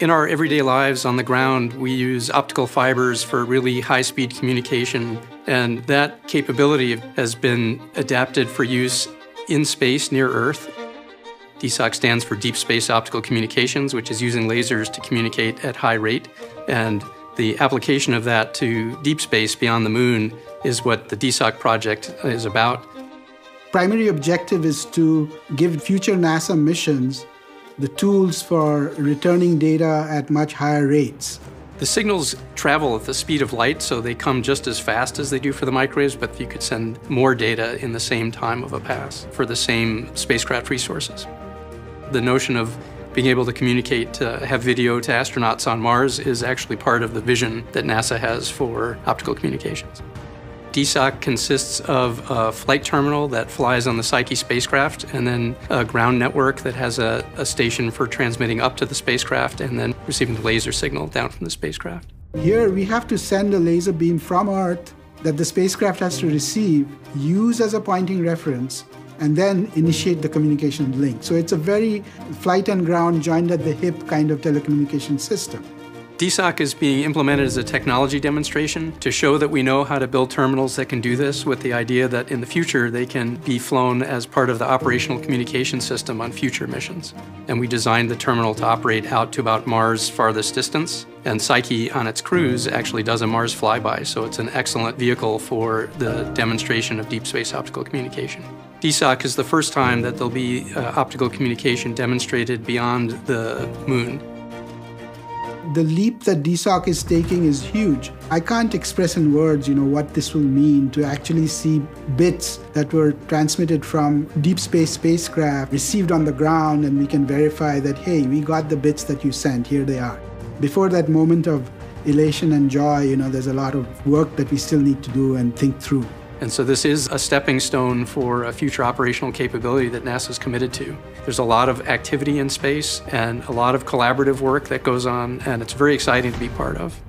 In our everyday lives on the ground, we use optical fibers for really high speed communication, and that capability has been adapted for use in space near Earth. DSOC stands for Deep Space Optical Communications, which is using lasers to communicate at high rate. And the application of that to deep space beyond the moon is what the DSOC project is about. Primary objective is to give future NASA missions the tools for returning data at much higher rates. The signals travel at the speed of light, so they come just as fast as they do for the microwaves, but you could send more data in the same time of a pass for the same spacecraft resources. The notion of being able to communicate, uh, have video to astronauts on Mars is actually part of the vision that NASA has for optical communications. DSOC consists of a flight terminal that flies on the Psyche spacecraft and then a ground network that has a, a station for transmitting up to the spacecraft and then receiving the laser signal down from the spacecraft. Here we have to send a laser beam from Earth that the spacecraft has to receive, use as a pointing reference, and then initiate the communication link. So it's a very flight and ground joined at the hip kind of telecommunication system. DSOC is being implemented as a technology demonstration to show that we know how to build terminals that can do this with the idea that in the future they can be flown as part of the operational communication system on future missions. And we designed the terminal to operate out to about Mars' farthest distance. And Psyche on its cruise actually does a Mars flyby, so it's an excellent vehicle for the demonstration of deep space optical communication. DSOC is the first time that there'll be uh, optical communication demonstrated beyond the moon the leap that DSOC is taking is huge. I can't express in words, you know, what this will mean to actually see bits that were transmitted from deep space spacecraft received on the ground and we can verify that, hey, we got the bits that you sent, here they are. Before that moment of elation and joy, you know, there's a lot of work that we still need to do and think through. And so this is a stepping stone for a future operational capability that NASA is committed to. There's a lot of activity in space and a lot of collaborative work that goes on, and it's very exciting to be part of.